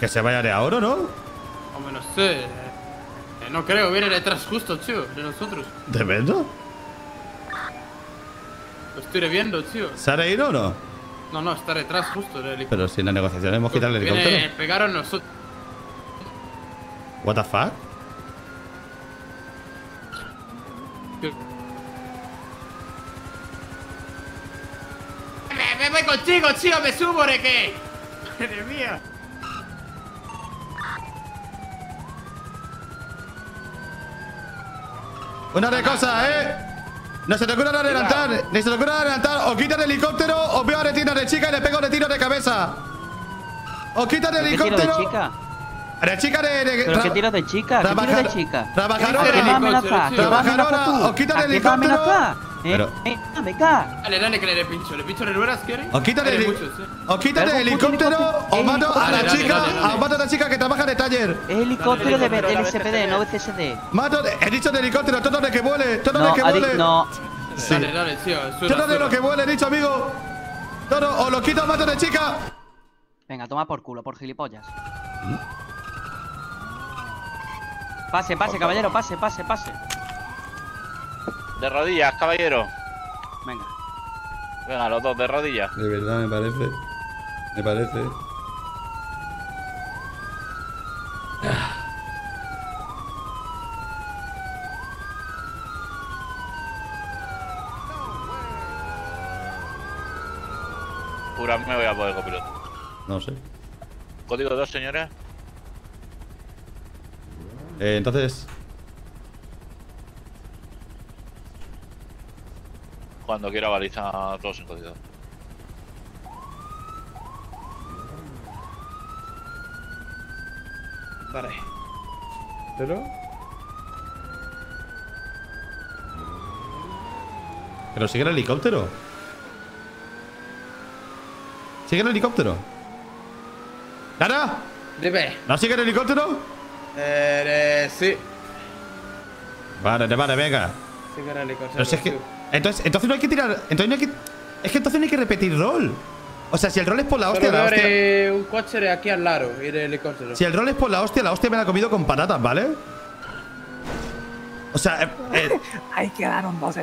Que se vaya de ahora, ¿no? Hombre, no sé. Eh, no creo, viene detrás justo, tío, de nosotros. ¿De verdad? Lo estoy viendo, tío. ¿Se ha ido o no? No, no, está detrás justo del helicóptero. Pero si en la negociación hemos quitado el helicóptero. Viene, pegaron nosotros. What the fuck? Me, me voy contigo, tío, me subo de qué. Madre mía. Una de cosas, ¿eh? No se te ocurra adelantar, ni se te ocurra adelantar. O quita el helicóptero o veo a retina de chica y le pego de tiro de cabeza. O quita el ¿Pero qué tiro helicóptero. de chica? De chica de. de ¿Pero qué tiro de chica? ¿Qué tiro de chica? o quita el ¿A qué va a helicóptero. ¿Eh? Pero- Venga, venga. Dale, dale, que le pincho. ¿Le pincho de ruedas, quieres? O quita el, Hay heli- muchos, eh. o quita el Algo puto helicóptero o mato a la Dale, chica. dale, dale. O mato a la chica que trabaja de taller. Es helicóptero de, Dale, del no CSD. Mato, he dicho de helicóptero, todo de que vuele, todo de No, que vuele. no. Sí. Dale, dale, tío. Suena, Todo de lo que vuele, he dicho, amigo. Todo, o lo quito o mato de chica. Venga, toma por culo, por gilipollas. Pase, pase, caballero, pase, pase, pase. De rodillas, caballero. Venga. Venga, los dos de rodillas. De verdad, me parece. Me parece. Pura me voy a poder copiloto. No sé. Código 2, señores. Eh, entonces. Cuando quiera baliza todos en código. Vale. ¿Pero? Pero sigue el helicóptero. ¿Sigue el helicóptero? ¿Lara? Dime. ¿No sigue el helicóptero? Eh, eh, sí. Vale, vale, venga. Sí que era helicóptero. Pero si es que. Entonces, entonces no hay que tirar. Entonces no hay que. Es que entonces no hay que repetir rol. O sea, si el rol es por la hostia, Solo la hostia. un coche aquí al lado y de helicóptero. Si el rol es por la hostia, la hostia me la he comido con patatas, ¿vale? O sea, eh, eh, Ahí quedaron dos.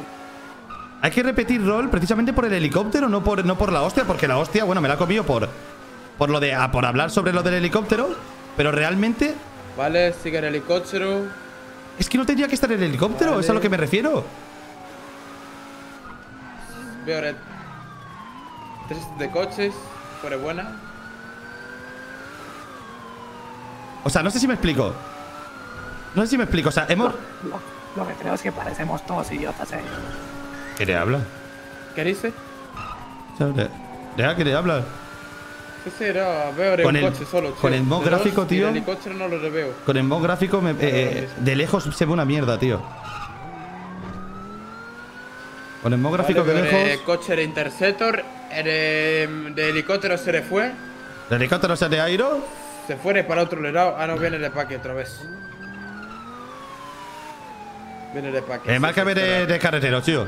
hay que repetir rol precisamente por el helicóptero, no por, no por la hostia, porque la hostia, bueno, me la he comido por. Por lo de. ah, por hablar sobre lo del helicóptero. Pero realmente. Vale, sigue el helicóptero. Es que no tendría que estar el helicóptero, Vale. es a lo que me refiero. Veo de... tres de coches. Fuera buena. O sea, no sé si me explico. No sé si me explico. O sea, hemos. Lo, lo que creo es que parecemos todos idiotas, eh. ¿Qué le habla? ¿Qué dice? Deja que le habla. Sí, no, veo de Con el- coche solo, tío. con el mod De gráfico, tío. El helicóptero no lo veo. Con el mod gráfico, me- eh, eh, de lejos se ve una mierda, tío. Con el gráfico Vale, de veo de lejos. coche de Interceptor. el De, de helicóptero se le fue. El helicóptero se de airo. Se fue para otro lado. Ah, no, viene de paque otra vez. Viene de paque. Eh, márcame de, de carretero, tío.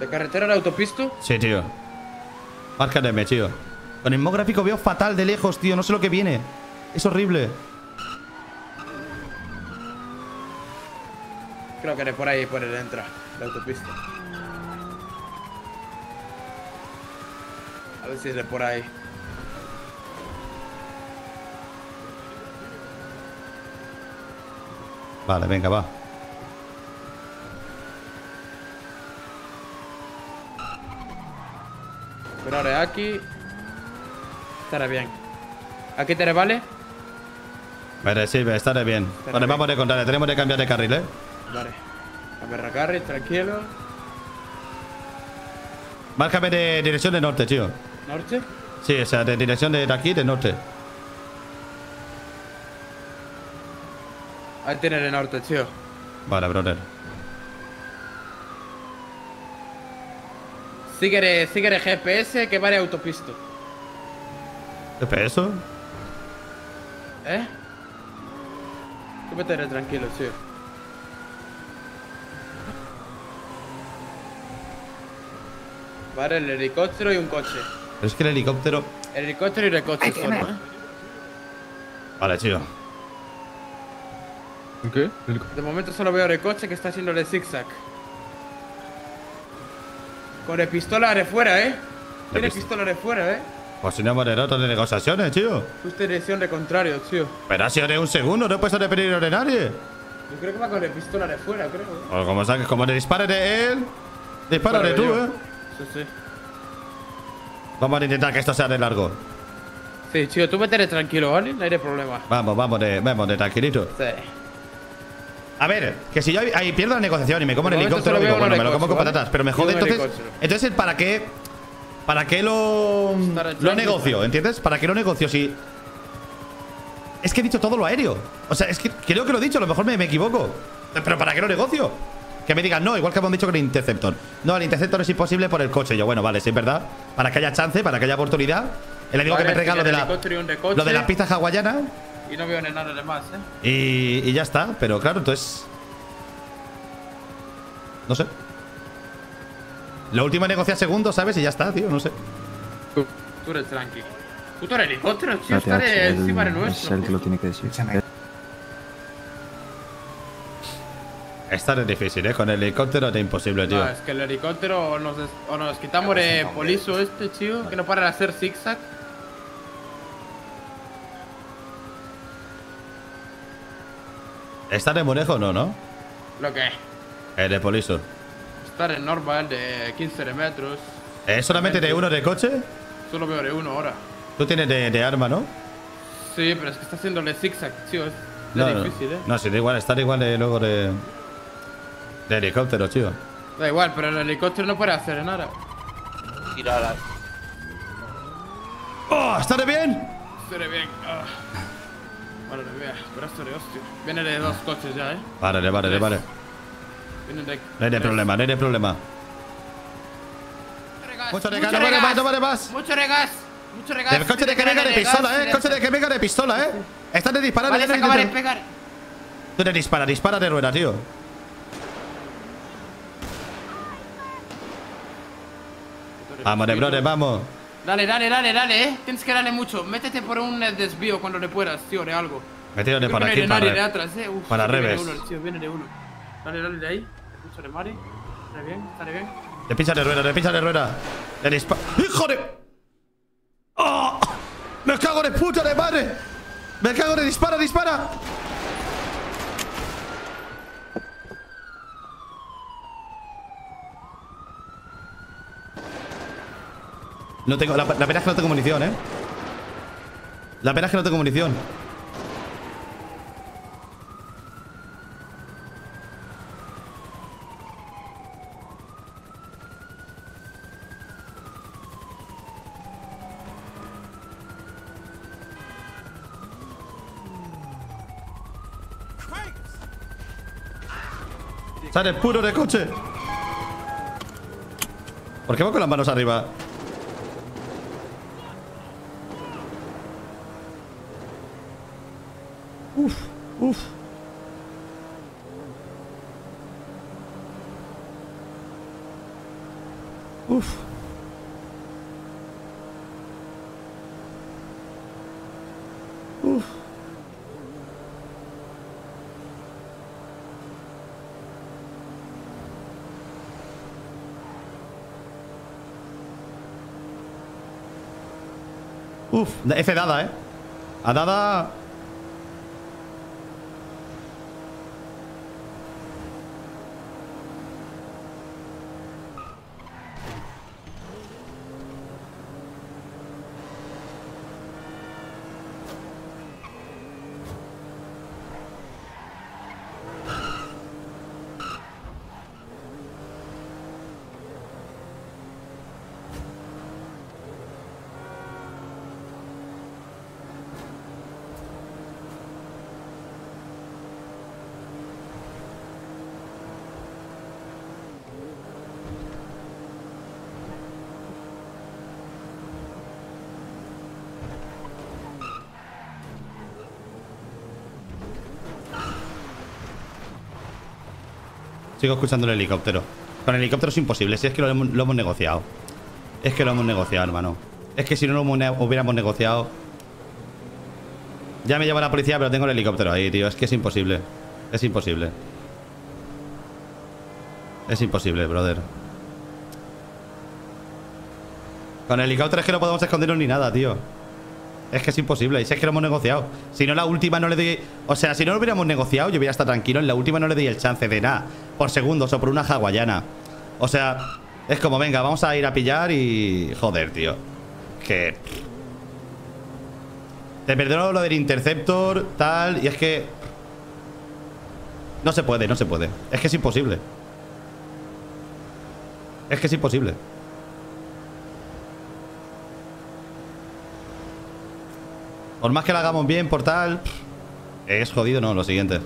¿De carretera de autopista? Sí, tío. Márcame, tío. Con el gráfico veo fatal de lejos, tío. No sé lo que viene. Es horrible. Creo que de por ahí, por el entra. La autopista. A ver si es de por ahí. Vale, venga, va. Pero ahora aquí. Estará bien. ¿Aquí te vale? Vale, sí, estaré bien. Vale, bien. vamos de contrario. Tenemos que cambiar de carril, ¿eh? Vale. A ver, Racarri, tranquilo. Márcame de dirección de norte, tío. ¿Norte? Sí, o sea, de dirección de aquí, de norte. Ahí tiene el norte, tío. Vale, brother. Sigue sigue de GPS que va de autopista. ¿Qué es eso? ¿Eh? Tú vete tranquilo, tío. Vale, el helicóptero y un coche. Pero es que el helicóptero. El helicóptero y el coche Ahí solo, tiene. ¿eh? Vale, tío. ¿Qué? De momento solo veo el coche que está haciéndole zigzag. Con el pistola de fuera, ¿eh? Tiene pist- pistola de fuera, ¿eh? Pues si no hemos de de negociaciones, tío. Justo en dirección de contrario, tío. Pero ha sido de un segundo, no puedes de peligro de nadie. Yo creo que va con el pistola de fuera, creo. ¿eh? O como saques, como le dispare de él, dispárale tú, yo. eh. Sí, sí. Vamos a intentar que esto sea de largo. Sí, tío, tú vete tranquilo, ¿vale? No hay de problema. Vamos, vamos de, vamos de tranquilito. Sí. A ver, que si yo ahí, ahí pierdo la negociación y me como el helicóptero, digo, bueno, me lo como con patatas, pero me Entonces, entonces, ¿para qué? ¿Para qué lo, lo negocio? ¿Entiendes? ¿Para qué lo negocio? Si. Es que he dicho todo lo aéreo. O sea, es que creo que lo he dicho, a lo mejor me, me equivoco. Pero ¿para qué lo negocio? Que me digan, no, igual que hemos dicho con el Interceptor. No, el Interceptor es imposible por el coche. Yo, bueno, vale, sí, es verdad. Para que haya chance, para que haya oportunidad. Le digo que me regalo de la, de coche. lo de la pizza hawaiana. Y no veo ni nada de más, ¿eh? Y, y ya está, pero claro, entonces. No sé. Lo último es negociar segundos, ¿sabes? Y ya está, tío, no sé. Tú eres tranqui. Puto el helicóptero, tío, está encima de es nuestro. el que lo tiene que decir. Esta es difícil, ¿eh? Con el helicóptero es imposible, tío. No, es que el helicóptero o nos, des- o nos quitamos de polizo este, tío, que no para de hacer zigzag. ¿Está de Monejo no, no? Lo que El de Poliso. estar en normal de 15 de metros. ¿Es solamente de uno de coche? Solo veo de uno ahora. Tú tienes de, de arma, ¿no? Sí, pero es que está haciéndole zigzag, tío. Es No, es no. difícil, eh. No, sí, da igual, estar igual de luego de. De helicóptero, tío. Da igual, pero el helicóptero no puede hacer nada. Gira la. ¡Oh! ¿Está de bien? Estaré bien. Ah. Vale, vea, brazo de hostia. Viene de dos coches ya, eh. Vale, vale, vale. Viene de. No hay de problema, no hay de problema. Regas, Mucho regas, no vale más, no vale más. Mucho regas. Mucho regas. El coche de que venga de pistola, eh. Coche de que venga de pistola, eh. Están de disparar, Vale, de pegar. Tú te dispara, dispara de rueda, tío. Vamos, de brother, vamos. Dale, dale, dale, dale, eh. Tienes que darle mucho. Métete por un eh, desvío cuando le puedas, tío, de algo. No hay aquí de para, de atrás, eh. Uf, para viene revés. de uno, tío, viene de uno. Dale, dale de ahí. Mucho de Mari. Está bien, está bien. Pincha de rueda, pincha de rueda. De dispara. ¡Hijo de! ¡Oh! ¡Me cago de puta de madre! ¡Me cago de dispara, dispara! No tengo. La, la pena es que no tengo munición, eh. La pena es que no tengo munición. Sale puro de coche. ¿Por qué va con las manos arriba? Uf, uf. Uf. Uf. Uf, F dada, eh. A dada. Sigo escuchando el helicóptero. Con el helicóptero es imposible, si es que lo hemos, negociado. Es que lo hemos negociado, hermano. Es que si no lo hubiéramos negociado. Ya me lleva la policía, pero tengo el helicóptero ahí, tío. Es que es imposible. Es imposible. Es imposible, brother. Con el helicóptero es que no podemos escondernos ni nada, tío. Es que es imposible. Y si es que lo hemos negociado. Si no, la última no le doy. O sea, si no lo hubiéramos negociado, yo hubiera estado tranquilo. En la última no le doy el chance de nada. Por segundos o por una hawaiana. O sea, es como, venga, vamos a ir a pillar y. Joder, tío. Que. Te perdono lo del Interceptor, tal. Y es que. No se puede, no se puede. Es que es imposible. Es que es imposible. Por más que lo hagamos bien, por tal. Es jodido, no, lo siguiente.